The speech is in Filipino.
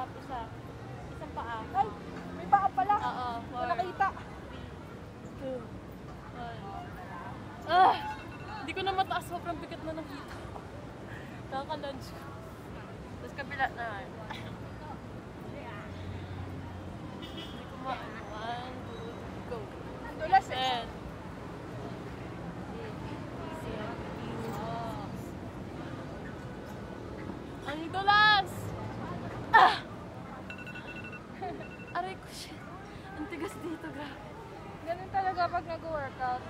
Tapos siya, isang paa. Ay, may paa pala. Oo, four. Wala kita. Two. One. Ah! Hindi ko na mataas. Sobrang bigat na nakita. Nakakalunch ko. Tapos kabila na. Hindi ko ma... One, two, go. Tulas Ang dulas! Aray ko, shit. Ang tigas dito, grabe. Ganun talaga pag nag-workout.